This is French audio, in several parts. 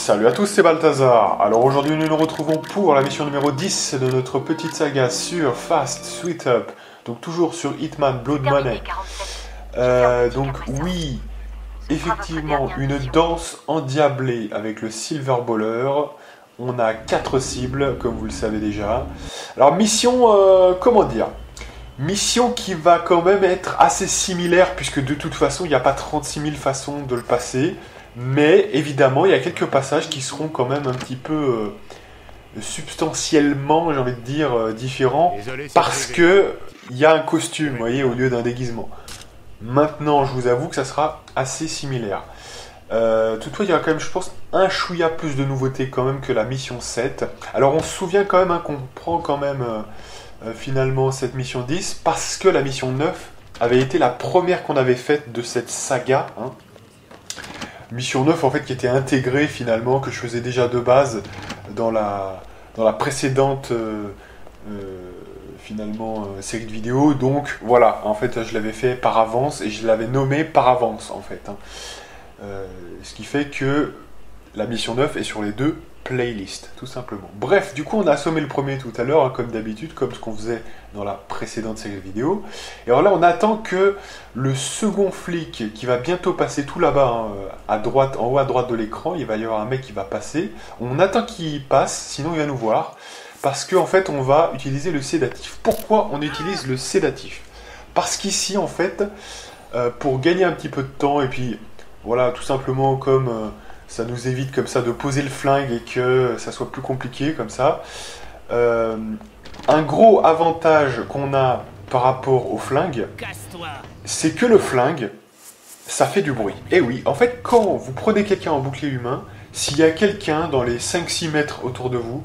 Salut à tous, c'est Balthazar. Alors aujourd'hui nous nous retrouvons pour la mission numéro 10 de notre petite saga sur Fast Sweet Up. Donc toujours sur Hitman Blood Money. Euh, donc oui, effectivement, une danse endiablée avec le Silver Baller. On a 4 cibles, comme vous le savez déjà. Alors mission, euh, comment dire? Mission qui va quand même être assez similaire, puisque de toute façon, il n'y a pas 36 000 façons de le passer. Mais évidemment, il y a quelques passages qui seront quand même un petit peu euh, substantiellement, j'ai envie de dire, euh, différents. parce que il y a un costume, vous voyez, au lieu d'un déguisement. Maintenant, je vous avoue que ça sera assez similaire. Euh, toutefois, il y aura quand même, je pense, un chouïa plus de nouveautés quand même que la mission 7. Alors, on se souvient quand même hein, qu'on prend quand même finalement cette mission 10 parce que la mission 9 avait été la première qu'on avait faite de cette saga. Hein. Mission 9 en fait qui était intégrée finalement, que je faisais déjà de base dans la, dans la précédente euh, euh, finalement euh, série de vidéos. Donc voilà, en fait je l'avais fait par avance et je l'avais nommé par avance en fait. Hein. ce qui fait que la mission 9 est sur les deux playlist, tout simplement. Bref, du coup, on a assommé le premier tout à l'heure, hein, comme d'habitude, comme ce qu'on faisait dans la précédente série vidéo. Et alors là, on attend que le second flic, qui va bientôt passer tout là-bas, hein, à droite, en haut à droite de l'écran, il va y avoir un mec qui va passer. On attend qu'il passe, sinon il va nous voir, parce qu'en en fait, on va utiliser le sédatif. Pourquoi on utilise le sédatif? Parce qu'ici, en fait, euh, pour gagner un petit peu de temps, et puis voilà, tout simplement comme... Euh, ça nous évite comme ça de poser le flingue et que ça soit plus compliqué comme ça. Euh, un gros avantage qu'on a par rapport au flingue, c'est que le flingue, ça fait du bruit. Et oui, en fait, quand vous prenez quelqu'un en bouclier humain, s'il y a quelqu'un dans les 5-6 mètres autour de vous,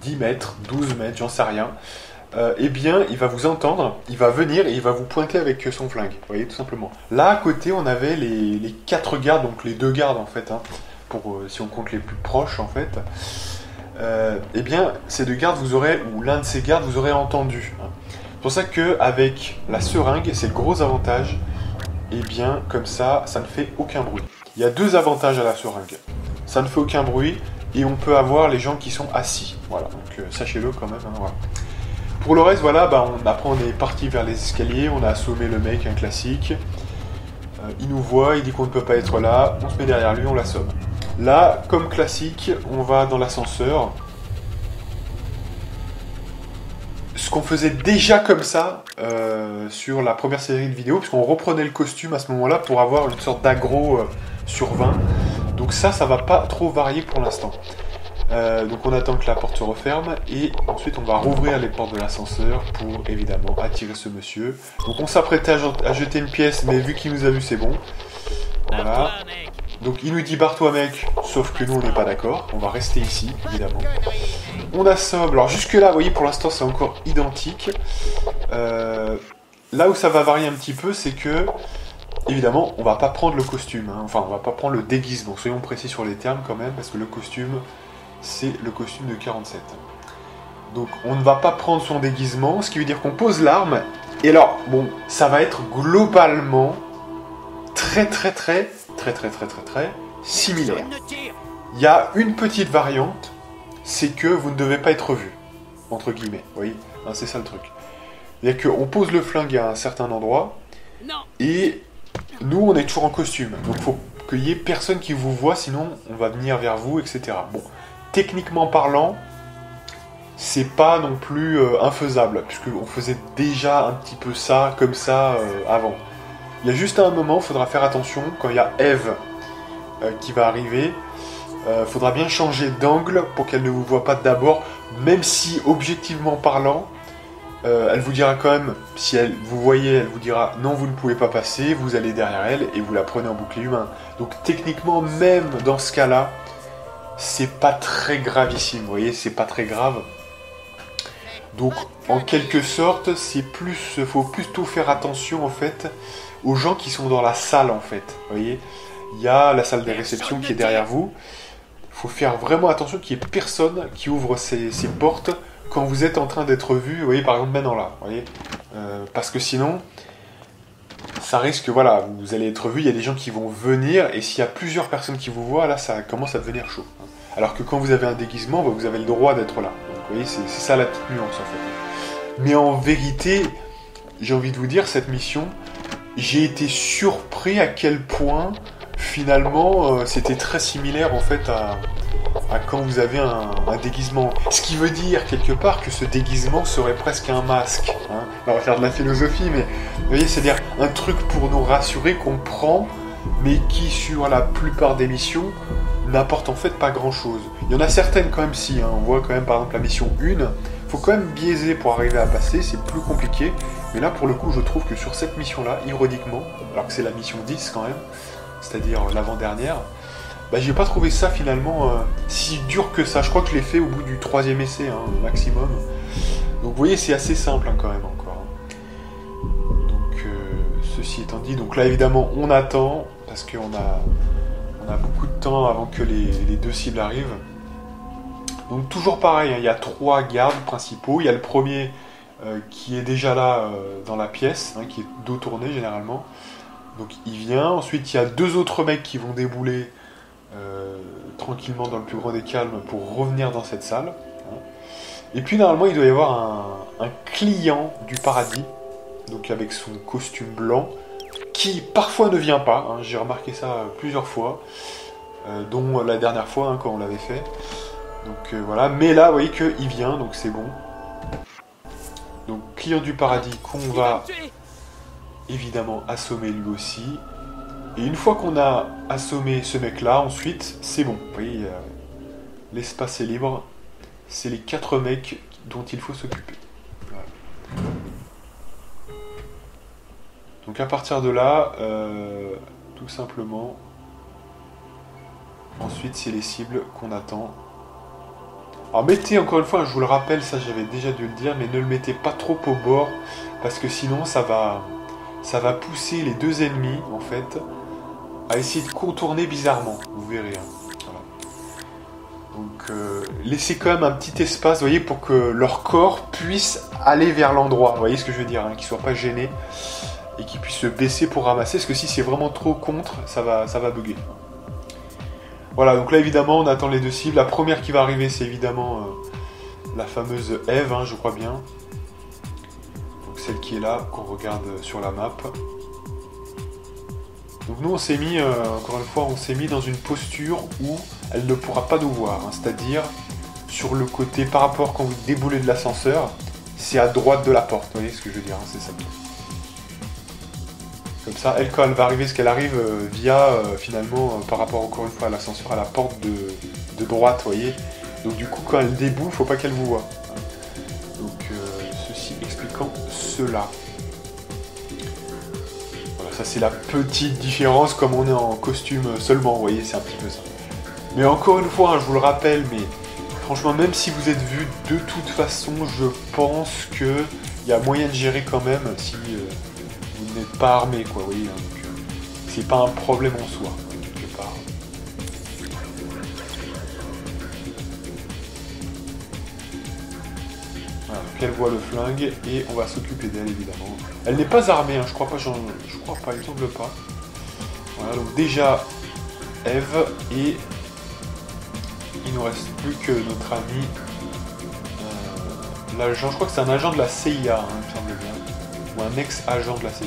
10 mètres, 12 mètres, j'en sais rien, euh, eh bien, il va vous entendre, il va venir et il va vous pointer avec son flingue. Vous voyez, tout simplement. Là, à côté, on avait les, quatre gardes, donc les deux gardes en fait, hein, pour, euh, si on compte les plus proches en fait. Euh, eh bien, ces deux gardes, vous aurez, ou l'un de ces gardes, vous aurez entendu. Hein. C'est pour ça qu'avec la seringue, c'est le gros avantage. Eh bien, comme ça, ça ne fait aucun bruit. Il y a deux avantages à la seringue. Ça ne fait aucun bruit et on peut avoir les gens qui sont assis. Voilà, donc sachez-le quand même. Hein, voilà. Pour le reste, voilà, bah, on, après on est parti vers les escaliers, on a assommé le mec, un classique. Euh, il nous voit, il dit qu'on ne peut pas être là, on se met derrière lui, on l'assomme. Là, comme classique, on va dans l'ascenseur. Ce qu'on faisait déjà comme ça euh, sur la première série de vidéos, puisqu'on reprenait le costume à ce moment-là pour avoir une sorte d'agro euh, sur 20. Donc ça, ça va pas trop varier pour l'instant. Euh, donc on attend que la porte se referme et ensuite on va rouvrir les portes de l'ascenseur pour évidemment attirer ce monsieur. Donc on s'apprêtait à, jeter une pièce mais vu qu'il nous a vu c'est bon. Voilà. Donc il nous dit barre-toi mec, sauf que nous on n'est pas d'accord, on va rester ici évidemment. On assomme, alors jusque là vous voyez pour l'instant c'est encore identique. Euh, là où ça va varier un petit peu c'est que évidemment on va pas prendre le costume, hein. enfin on va pas prendre le déguisement, soyons précis sur les termes quand même parce que le costume c'est le costume de 47. Donc on ne va pas prendre son déguisement, ce qui veut dire qu'on pose l'arme. Et alors, bon, ça va être globalement très très très très très très très très similaire. Il y a une petite variante, c'est que vous ne devez pas être vu, entre guillemets, vous voyez, hein, c'est ça le truc. Que qu'on pose le flingue à un certain endroit, et nous on est toujours en costume, donc il faut qu'il y ait personne qui vous voit, sinon on va venir vers vous, etc. Bon, techniquement parlant, c'est pas non plus euh, infaisable, puisqu'on faisait déjà un petit peu ça comme ça euh, avant. Il y a juste un moment, il faudra faire attention, quand il y a Eve euh, qui va arriver, il faudra bien changer d'angle pour qu'elle ne vous voit pas d'abord, même si objectivement parlant, elle vous dira quand même, si elle vous voyez, elle vous dira non, vous ne pouvez pas passer, vous allez derrière elle et vous la prenez en bouclier humain. Donc techniquement, même dans ce cas-là, c'est pas très gravissime, vous voyez, c'est pas très grave. Donc, en quelque sorte, c'est plus, faut plutôt faire attention en fait aux gens qui sont dans la salle en fait. Vous voyez, il y a la salle des réceptions qui est derrière vous. Il faut faire vraiment attention qu'il n'y ait personne qui ouvre ces, portes quand vous êtes en train d'être vu. Vous voyez, par exemple maintenant là, euh, parce que sinon, ça risque, voilà, vous allez être vu, il y a des gens qui vont venir, et s'il y a plusieurs personnes qui vous voient, là, ça commence à devenir chaud. Alors que quand vous avez un déguisement, bah, vous avez le droit d'être là. Vous voyez, c'est ça la petite nuance, en fait. Mais en vérité, j'ai envie de vous dire, cette mission, j'ai été surpris à quel point, finalement, euh, c'était très similaire, en fait, à, quand vous avez un, déguisement. Ce qui veut dire quelque part que ce déguisement serait presque un masque. On va faire de la philosophie, mais vous voyez, c'est-à-dire un truc pour nous rassurer qu'on prend, mais qui sur la plupart des missions n'apporte en fait pas grand-chose. Il y en a certaines quand même si, hein. on voit quand même par exemple la mission 1, faut quand même biaiser pour arriver à passer, c'est plus compliqué. Mais là pour le coup je trouve que sur cette mission-là, ironiquement, alors que c'est la mission 10 quand même, c'est-à-dire l'avant-dernière, bah, j'ai pas trouvé ça finalement euh, si dur que ça. Je crois que je l'ai fait au bout du troisième essai, hein, maximum. Donc vous voyez, c'est assez simple hein, quand même encore. Donc euh, ceci étant dit, donc là évidemment on attend parce qu'on a, beaucoup de temps avant que les, deux cibles arrivent. Donc toujours pareil, hein, il y a trois gardes principaux. Il y a le premier euh, qui est déjà là dans la pièce, qui est dos tourné généralement. Donc il vient. Ensuite il y a deux autres mecs qui vont débouler euh, tranquillement dans le plus grand des calmes pour revenir dans cette salle. Et puis normalement il doit y avoir un, client du paradis, donc avec son costume blanc, qui parfois ne vient pas, hein. j'ai remarqué ça plusieurs fois, euh, dont la dernière fois hein, quand on l'avait fait. Donc euh, voilà, mais là vous voyez qu'il vient, donc c'est bon. Donc client du paradis qu'on va évidemment assommer lui aussi. Et une fois qu'on a assommé ce mec-là, ensuite, c'est bon. Vous voyez, l'espace est libre. C'est les quatre mecs dont il faut s'occuper. Donc à partir de là, euh, tout simplement, ensuite c'est les cibles qu'on attend. Alors mettez encore une fois, je vous le rappelle, ça j'avais déjà dû le dire, mais ne le mettez pas trop au bord, parce que sinon ça va, ça va pousser les deux ennemis en fait à essayer de contourner bizarrement. Vous verrez. Hein. Donc euh, laissez quand même un petit espace, voyez, pour que leur corps puisse aller vers l'endroit. Vous voyez ce que je veux dire, hein, qu'ils ne soient pas gênés et qu'ils puissent se baisser pour ramasser. Parce que si c'est vraiment trop contre, ça va, ça bugger. Voilà, donc là évidemment on attend les deux cibles. La première qui va arriver c'est évidemment euh, la fameuse Eve, hein, je crois bien. Celle qui est là, qu'on regarde sur la map. Donc nous on s'est mis, euh, encore une fois, on s'est mis dans une posture où elle ne pourra pas nous voir. Hein. C'est-à-dire sur le côté par rapport quand vous déboulez de l'ascenseur, c'est à droite de la porte. Vous voyez ce que je veux dire, hein, c'est ça. Comme ça, elle quand elle va arriver, ce qu'elle arrive euh, via euh, finalement par rapport encore une fois à l'ascenseur à la porte de, droite, vous voyez. Donc du coup quand elle déboule, faut pas qu'elle vous voit. Expliquant cela ça c'est la petite différence comme on est en costume seulement, vous voyez, c'est un petit peu ça. Mais encore une fois, hein, je vous le rappelle, mais franchement, même si vous êtes vu de toute façon, je pense que il y a moyen de gérer quand même si euh, vous n'êtes pas armé, quoi, vous voyez. Hein, euh, c'est pas un problème en soi, Voilà, donc elle voit le flingue et on va s'occuper d'elle évidemment. Elle n'est pas armée, hein, je crois pas, je crois pas, il me semble pas. Voilà, donc déjà Eve et il nous reste plus que notre ami euh, l'agent, je crois que c'est un agent de la CIA, hein, il me semble bien, ou un ex-agent de la CIA.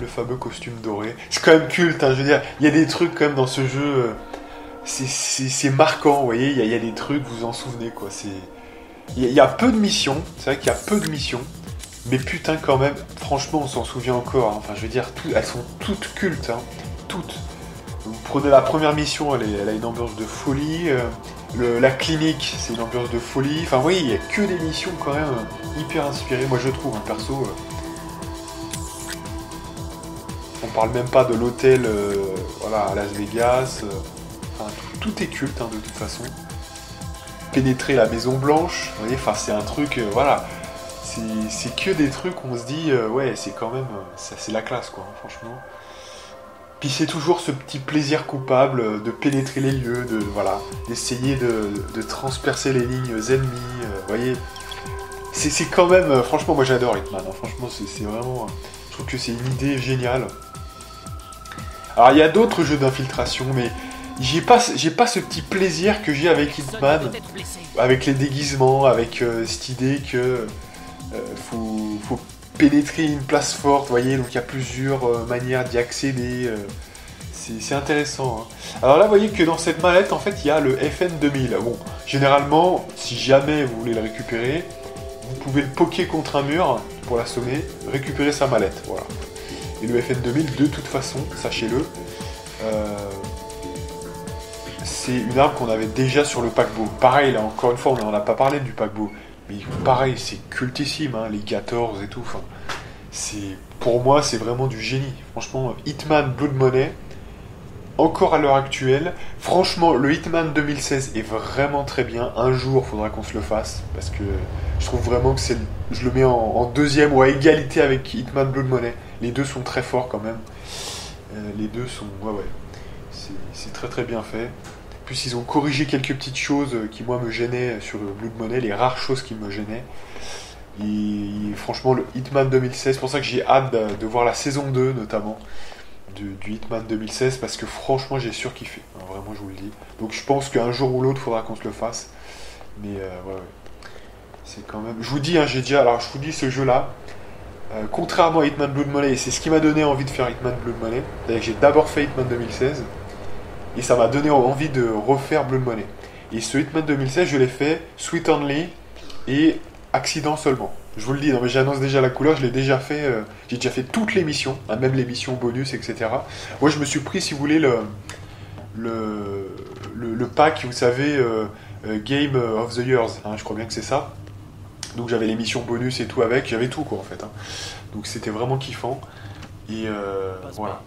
Le fameux costume doré. C'est quand même culte, hein, je veux dire, il y a des trucs quand même dans ce jeu, euh, c'est marquant, vous voyez, il y, a, il y, a des trucs, vous vous en souvenez quoi, c'est il y, a peu de missions, c'est vrai qu'il y a peu de missions, mais putain quand même, franchement on s'en souvient encore, hein. enfin je veux dire, elles sont toutes cultes, hein. toutes. Vous prenez la première mission, elle, a une ambiance de folie, euh, la clinique c'est une ambiance de folie, enfin oui, il n'y a que des missions quand même euh, hyper inspirées, moi je trouve, hein, perso. Euh. on parle même pas de l'hôtel voilà, à Las Vegas, tout, est culte de toute façon pénétrer la Maison Blanche. Vous voyez, enfin, c'est un truc, euh, voilà. C'est que des trucs où on se dit, euh, ouais, c'est quand même, euh, c'est la classe, quoi, hein, franchement. Puis c'est toujours ce petit plaisir coupable de pénétrer les lieux, de voilà, d'essayer de, transpercer les lignes ennemies, vous voyez. c'est quand même, franchement, moi j'adore Hitman. Hein. Franchement, c'est vraiment, je trouve que c'est une idée géniale. Alors il y a d'autres jeux d'infiltration, mais j'ai pas, j'ai pas ce petit plaisir que j'ai avec Hitman, avec les déguisements, avec euh, cette idée que euh, faut, faut, pénétrer une place forte, vous voyez, donc il y a plusieurs manières d'y accéder. c'est intéressant. Hein. Alors là, vous voyez que dans cette mallette, en fait, il y a le FN 2000. Bon, généralement, si jamais vous voulez le récupérer, vous pouvez le poker contre un mur pour l'assommer, récupérer sa mallette. Voilà. Et le FN 2000, de toute façon, sachez-le, euh, c'est une arme qu'on avait déjà sur le paquebot. Pareil, là, encore une fois, on n'en a pas parlé du paquebot. Mais pareil, c'est cultissime, hein, les 14 et tout. Pour moi, c'est vraiment du génie. Franchement, Hitman Blood Money, encore à l'heure actuelle. Franchement, le Hitman 2016 est vraiment très bien. Un jour, il faudra qu'on se le fasse parce que je trouve vraiment que c'est, je le mets en, deuxième ou à égalité avec Hitman Blood Money. Les deux sont très forts quand même. Euh, les deux sont, ouais ouais, c'est très très bien fait. Puis ils ont corrigé quelques petites choses qui moi me gênaient sur Blood Money, les rares choses qui me gênaient. Et, franchement, le Hitman 2016, c'est pour ça que j'ai hâte de voir la saison 2 notamment du, Hitman 2016 parce que franchement j'ai surkiffé, hein, vraiment je vous le dis. Donc je pense qu'un jour ou l'autre faudra qu'on se le fasse. Mais euh, ouais, c'est quand même. Je vous dis, hein, j'ai déjà. Alors je vous dis ce jeu là, euh, contrairement à Hitman Blood Money, c'est ce qui m'a donné envie de faire Hitman Blood Money, c'est-à-dire que j'ai d'abord fait Hitman 2016 et ça m'a donné envie de refaire Blood Money. Et ce Hitman 2016 je l'ai fait Sweet Only et Accident seulement. Je vous le dis, j'annonce déjà la couleur, je l'ai déjà fait, euh, j'ai déjà fait toutes les missions, hein, même les missions bonus, etc. Moi je me suis pris, si vous voulez, le, le, le, pack, vous savez, euh, euh, Game of the Years, hein, je crois bien que c'est ça. Donc j'avais les missions bonus et tout avec, j'avais tout quoi en fait. Hein. Donc c'était vraiment kiffant. Et voilà.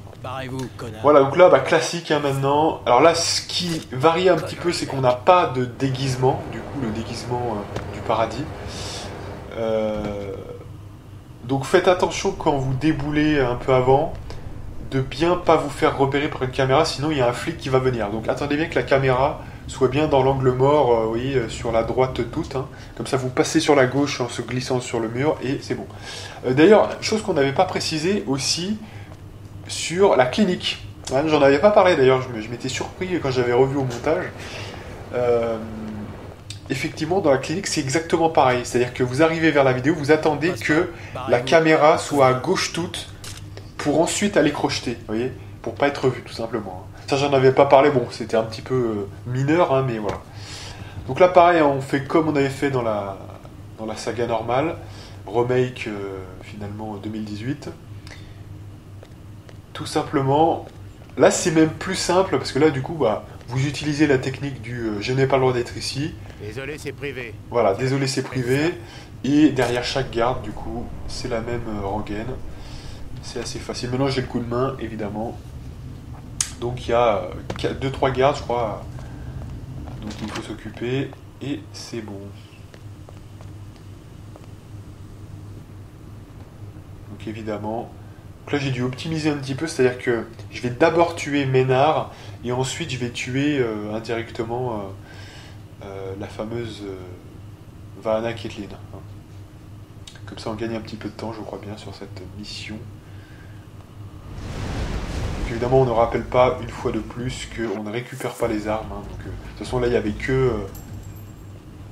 Voilà, donc là, bah, classique maintenant. Alors là, ce qui varie un petit peu, c'est qu'on n'a pas de déguisement, du coup, le déguisement du paradis. Euh, donc faites attention quand vous déboulez un peu avant de bien pas vous faire repérer par une caméra, sinon il y a un flic qui va venir. Donc attendez bien que la caméra soit bien dans l'angle mort, euh, oui, euh, sur la droite toute. Hein. Comme ça, vous passez sur la gauche en se glissant sur le mur et c'est bon. D'ailleurs, chose qu'on n'avait pas précisé aussi sur la clinique. Hein, j'en avais pas parlé d'ailleurs, je m'étais surpris quand j'avais revu au montage effectivement, dans la clinique, c'est exactement pareil. C'est-à-dire que vous arrivez vers la vidéo, vous attendez que la caméra soit à gauche toute pour ensuite aller crocheter, vous voyez Pour pas être vu, tout simplement. Ça, j'en avais pas parlé, bon, c'était un petit peu euh, mineur, hein, mais voilà. Donc là, pareil, on fait comme on avait fait dans la, dans la saga normale, remake euh, finalement 2018. Tout simplement, là, c'est même plus simple, parce que là, du coup, bah, vous utilisez la technique du euh, je n'ai pas le droit d'être ici. Désolé, c'est privé. Voilà, désolé, c'est privé. Et derrière chaque garde, du coup, c'est la même rengaine. C'est assez facile. Maintenant, j'ai le coup de main, évidemment. Donc, il y a 2-3 euh, gardes, je crois, dont il faut s'occuper. Et c'est bon. Donc, évidemment. Donc là, j'ai dû optimiser un petit peu, c'est-à-dire que je vais d'abord tuer Ménard et ensuite je vais tuer euh, indirectement euh, la fameuse Vahana Ketlin. Hein. Comme ça on gagne un petit peu de temps je crois bien sur cette mission. Évidemment on ne rappelle pas une fois de plus qu'on ne récupère pas les armes. Hein. Donc, de toute façon là il n'y avait que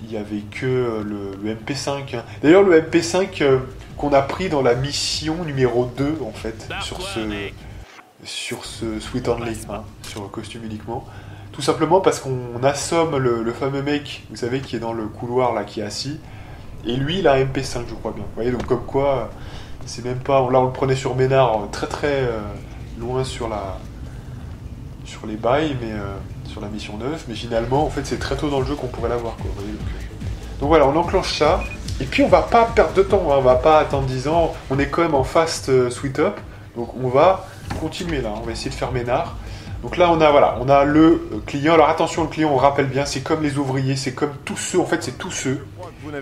y avait que le, MP5. Hein. D'ailleurs, le MP5 qu'on a pris dans la mission numéro 2, en fait, sur ce, sur ce Sweet Only, sur le costume uniquement. Tout simplement parce qu'on assomme le, fameux mec, vous savez, qui est dans le couloir là, qui est assis. Et lui, il a un MP5, je crois bien. Vous voyez, donc comme quoi, c'est même pas. Là, on le prenait sur Ménard, très très euh, loin sur la sur les bails, mais euh, sur la mission 9. Mais finalement, en fait, c'est très tôt dans le jeu qu'on pourrait l'avoir. Quoi, donc, donc, voilà, on enclenche ça. Et puis on va pas perdre de temps, hein, on va pas attendre 10 ans. On est quand même en fast euh, sweet up. Donc on va continuer là, on va essayer de faire Ménard. Donc là, on a, voilà, on a le client. Alors attention, le client, on rappelle bien, c'est comme les ouvriers, c'est comme tous ceux, en fait, c'est tous ceux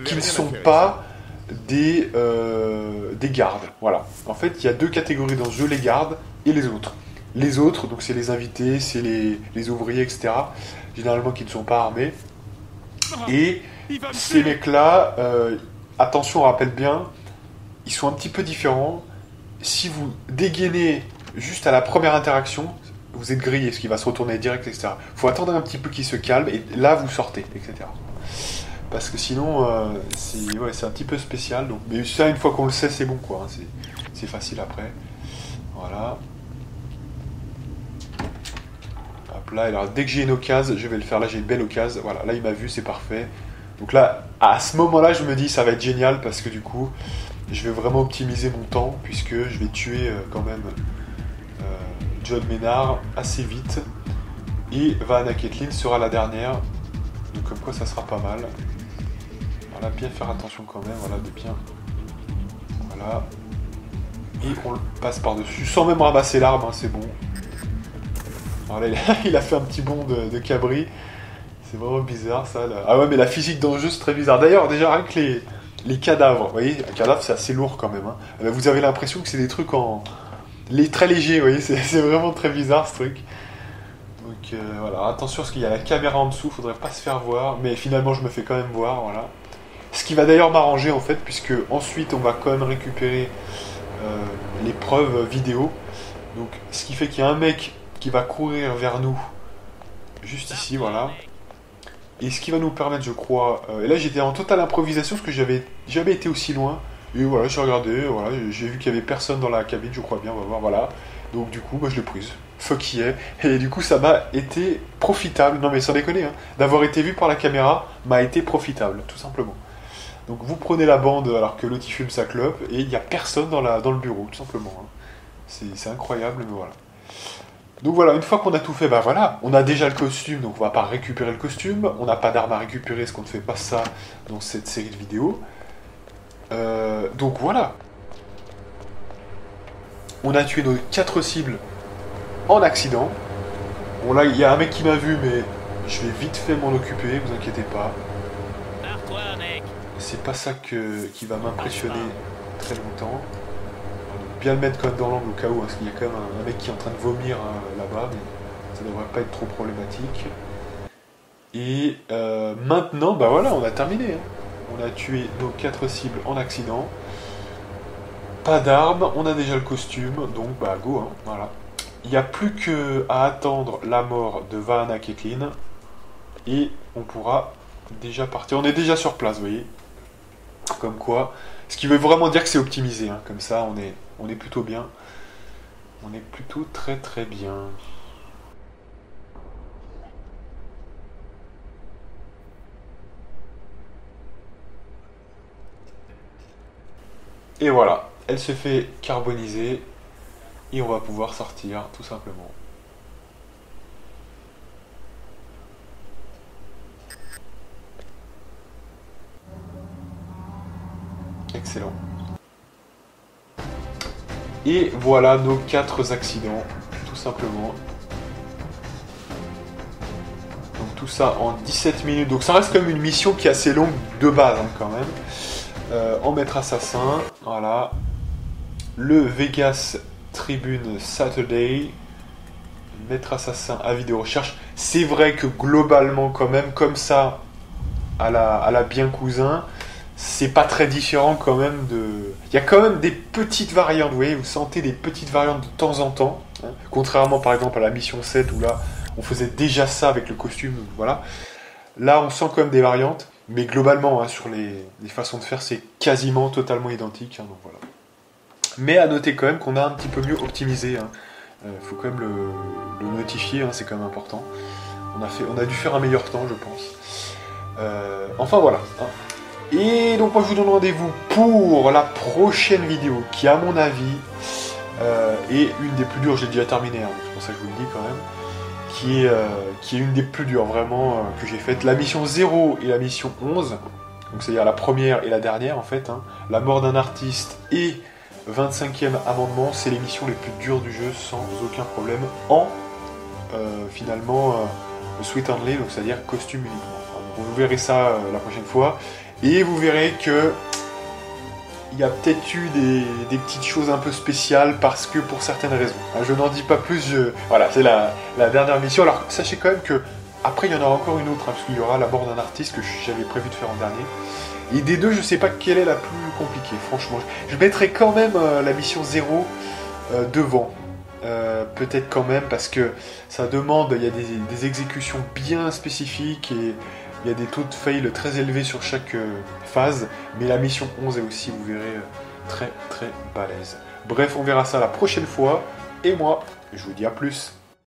qui ne sont pas des, euh, des gardes. Voilà. En fait, il y a deux catégories dans ce jeu, les gardes et les autres. Les autres, donc c'est les invités, c'est les, ouvriers, etc. Généralement qui ne sont pas armés. Et ces mecs-là, euh, attention, on rappelle bien, ils sont un petit peu différents. Si vous dégainez juste à la première interaction, vous êtes grillé, ce qui va se retourner direct, etc. Il faut attendre un petit peu qu'il se calme, et là, vous sortez, etc. Parce que sinon, euh, c'est ouais, un petit peu spécial. Donc, mais ça, une fois qu'on le sait, c'est bon, quoi. Hein, c'est facile après. Voilà. Hop là, alors dès que j'ai une occasion, je vais le faire. Là, j'ai une belle occasion. Voilà, là, il m'a vu, c'est parfait. Donc là, à ce moment-là, je me dis, ça va être génial parce que du coup, je vais vraiment optimiser mon temps puisque je vais tuer euh, quand même euh, John Ménard assez vite. Et Vanna Ketlin sera la dernière. Donc comme quoi, ça sera pas mal. Voilà, bien faire attention quand même. Voilà, de bien. Voilà. Et on le passe par-dessus sans même ramasser l'arme, hein, c'est bon. Voilà, il a fait un petit bond de cabri. C'est vraiment bizarre ça. Là. Ah ouais, mais la physique dans le jeu, c'est très bizarre. D'ailleurs, déjà, rien que les, cadavres, vous voyez, un cadavre, c'est assez lourd quand même. Hein. Euh, vous avez l'impression que c'est des trucs en. Les, très légers, vous voyez, c'est vraiment très bizarre ce truc. Donc euh, voilà, attention parce qu'il y a la caméra en dessous, faudrait pas se faire voir, mais finalement je me fais quand même voir, voilà. Ce qui va d'ailleurs m'arranger en fait, puisque ensuite on va quand même récupérer les preuves vidéo. Donc ce qui fait qu'il y a un mec qui va courir vers nous, juste ici, voilà. Et ce qui va nous permettre, je crois. Euh, et là, j'étais en totale improvisation parce que j'avais jamais été aussi loin. Et voilà, j'ai regardé, voilà, j'ai vu qu'il y avait personne dans la cabine, je crois bien, on va voir, voilà. Donc du coup, moi je l'ai prise. Fuck yeah. Et du coup, ça m'a été profitable. Non mais sans déconner, hein, d'avoir été vu par la caméra m'a été profitable, tout simplement. Donc vous prenez la bande alors que l'autre fume sa clope et il n'y a personne dans, le bureau, tout simplement. Hein. C'est incroyable, mais voilà. Donc voilà, une fois qu'on a tout fait, bah voilà, on a déjà le costume, donc on va pas récupérer le costume, on n'a pas d'armes à récupérer, ce qu'on ne fait pas ça dans cette série de vidéos. Euh, donc voilà. On a tué nos quatre cibles en accident. Bon là, il y a un mec qui m'a vu, mais je vais vite fait m'en occuper, vous inquiétez pas. C'est pas ça qui va m'impressionner très longtemps bien le mettre quand dans l'angle au cas où, parce qu'il y a quand même un, mec qui est en train de vomir hein, là-bas, mais ça devrait pas être trop problématique. Et euh, maintenant, bah voilà, on a terminé. Hein. On a tué nos quatre cibles en accident. Pas d'armes, on a déjà le costume, donc bah go, hein, voilà. Il n'y a plus que à attendre la mort de Vahana Keklin et on pourra déjà partir. On est déjà sur place, vous voyez. Comme quoi, ce qui veut vraiment dire que c'est optimisé. Comme ça, on est, on est plutôt bien. On est plutôt très très bien. Et voilà, elle se fait carboniser et on va pouvoir sortir tout simplement. Et voilà nos quatre accidents, tout simplement. Donc tout ça en 17 minutes. Donc ça reste comme une mission qui est assez longue de base hein, quand même. Euh, en maître assassin, voilà. Le Vegas Tribune Saturday. Maître assassin à vidéo recherche. C'est vrai que globalement quand même, comme ça, à la, à la bien cousin, c'est pas très différent quand même de. Il y a quand même des petites variantes, vous voyez, vous sentez des petites variantes de temps en temps, hein. contrairement par exemple à la mission 7 où là on faisait déjà ça avec le costume, voilà. Là on sent quand même des variantes, mais globalement hein, sur les, façons de faire c'est quasiment totalement identique, hein, donc voilà. Mais à noter quand même qu'on a un petit peu mieux optimisé, il euh, faut quand même le, notifier, c'est quand même important. On a, dû faire un meilleur temps je pense. Euh, enfin voilà. Et donc moi je vous donne rendez-vous pour la prochaine vidéo qui à mon avis euh, est une des plus dures, j'ai déjà terminé, hein, c'est pour ça que je vous le dis quand même, qui est, euh, une des plus dures vraiment euh, que j'ai faites. La mission 0 et la mission 11, donc c'est-à-dire la première et la dernière en fait, hein. la mort d'un artiste et 25e amendement, c'est les missions les plus dures du jeu sans aucun problème en finalement le Sweet Handley, donc c'est-à-dire costume uniquement. vous verrez ça la prochaine fois. Et vous verrez que il y a peut-être eu des, petites choses un peu spéciales parce que pour certaines raisons. Hein, je n'en dis pas plus. Voilà, c'est la, dernière mission. Alors sachez quand même que après il y en aura encore une autre hein, parce qu'il y aura la mort d'un artiste que j'avais prévu de faire en dernier. Et des deux, je sais pas quelle est la plus compliquée, franchement. Je mettrais quand même euh, la mission 0 euh, devant. Euh, peut-être quand même parce que ça demande, il y a des, exécutions bien spécifiques et il y a des taux de fail très élevés sur chaque phase. Mais la mission 11 est aussi, vous verrez, très très balèze. Bref, on verra ça la prochaine fois. Et moi, je vous dis à plus.